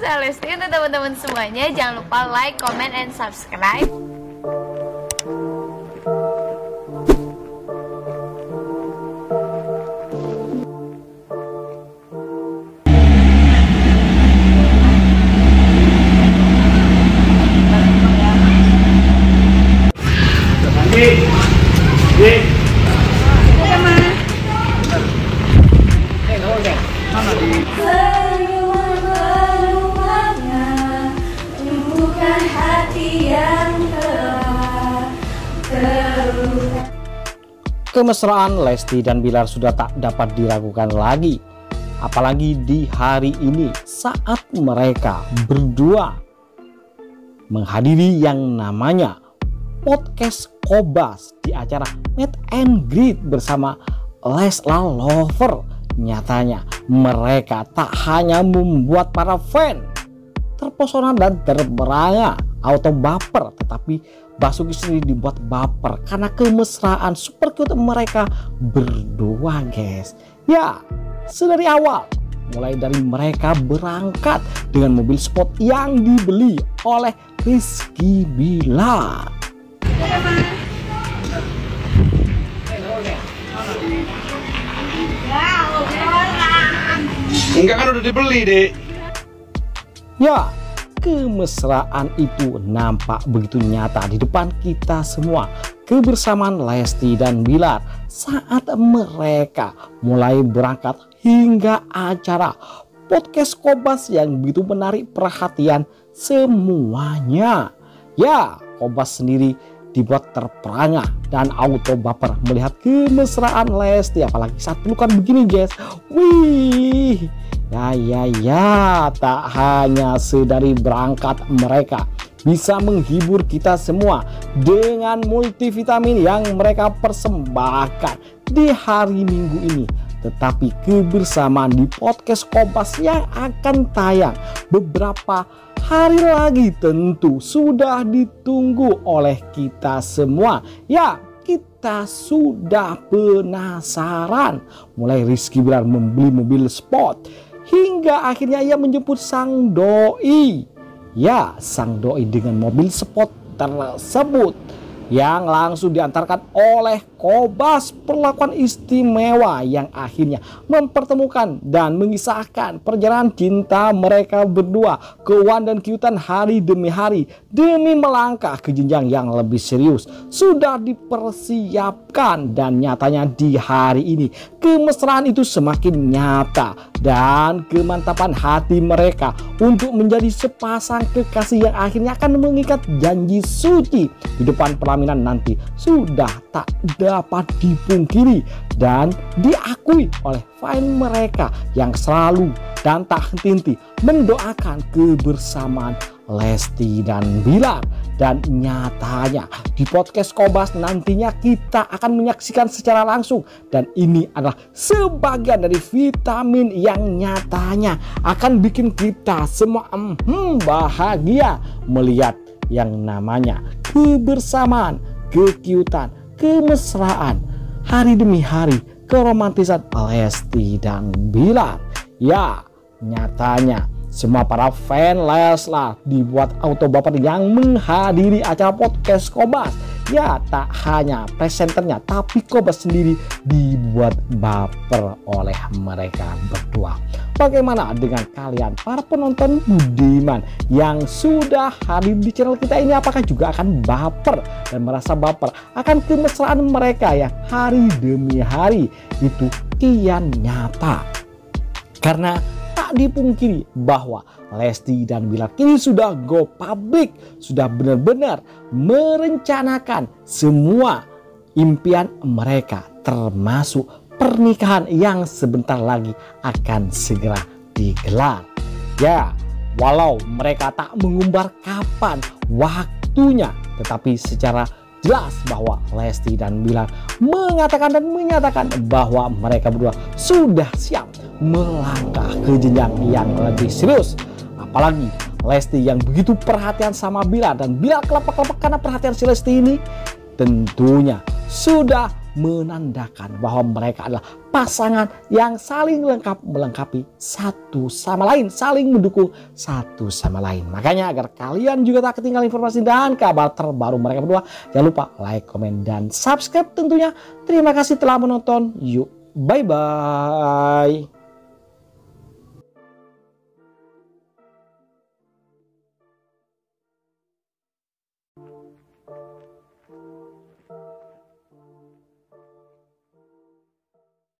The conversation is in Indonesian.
Saya Lesti. Untuk teman-teman semuanya Jangan lupa like, comment, and subscribe Kemesraan Lesti dan Bilar sudah tak dapat diragukan lagi. Apalagi di hari ini saat mereka berdua menghadiri yang namanya podcast Kobas di acara Meet and Greet bersama Leslar Lover. Nyatanya mereka tak hanya membuat para fan terpesona dan terberanga auto baper tetapi Basuki sendiri dibuat baper karena kemesraan super cute mereka berdua guys ya sedari awal mulai dari mereka berangkat dengan mobil sport yang dibeli oleh Rizky Bilar Enggak kan udah dibeli, Dek. Ya, kemesraan itu nampak begitu nyata di depan kita semua. Kebersamaan Lesti dan Bilar saat mereka mulai berangkat hingga acara podcast Kobas yang begitu menarik perhatian semuanya. Ya, Kobas sendiri dibuat terperangah dan auto baper melihat kemesraan Lesti apalagi saat pelukan begini guys. Wih, Ya ya ya. Tak hanya sedari berangkat mereka bisa menghibur kita semua dengan multivitamin yang mereka persembahkan di hari Minggu ini. Tetapi kebersamaan di podcast Kompas yang akan tayang beberapa hari lagi tentu sudah ditunggu oleh kita semua. Ya kita sudah penasaran. Mulai Rizky Bilar membeli mobil sport hingga akhirnya ia menjemput sang doi. Ya, sang doi dengan mobil sport tersebut yang langsung diantarkan oleh Kobas perlakuan istimewa yang akhirnya mempertemukan dan mengisahkan perjalanan cinta mereka berdua ke Wan dan Kyutan hari demi hari demi melangkah ke jenjang yang lebih serius. Sudah dipersiapkan dan nyatanya di hari ini kemesraan itu semakin nyata dan kemantapan hati mereka untuk menjadi sepasang kekasih yang akhirnya akan mengikat janji suci di depan pelaminan nanti sudah tak dapat dipungkiri dan diakui oleh fan mereka yang selalu dan tak henti-henti mendoakan kebersamaan Lesti dan Bilar. Dan nyatanya di podcast Kobas nantinya kita akan menyaksikan secara langsung. Dan ini adalah sebagian dari vitamin yang nyatanya akan bikin kita semua hmm, bahagia melihat yang namanya kebersamaan, kekiutan, kemesraan hari demi hari keromantisan Lesti dan Bilar. Ya, nyatanya semua para fan Leslar dibuat auto baper yang menghadiri acara podcast Kobas. Ya tak hanya presenternya tapi Kobas sendiri dibuat baper oleh mereka berdua. Bagaimana dengan kalian para penonton Budiman yang sudah hadir di channel kita ini apakah juga akan baper dan merasa baper akan kemesraan mereka yang hari demi hari itu kian nyata. Karena tak dipungkiri bahwa Lesti dan Bilar kini sudah go public, sudah benar-benar merencanakan semua impian mereka termasuk pernikahan yang sebentar lagi akan segera digelar. Ya, walau mereka tak mengumbar kapan waktunya, tetapi secara jelas bahwa Lesti dan Bilar mengatakan dan menyatakan bahwa mereka berdua sudah siap melangkah ke jenjang yang lebih serius. Apalagi Lesti yang begitu perhatian sama Bilar dan Bilar kelepek-kelepek karena perhatian si Lesti ini tentunya sudah menandakan bahwa mereka adalah pasangan yang saling lengkap melengkapi satu sama lain, saling mendukung satu sama lain. Makanya agar kalian juga tak ketinggalan informasi dan kabar terbaru mereka berdua, jangan lupa like, komen, dan subscribe tentunya. Terima kasih telah menonton. Yuk, bye-bye.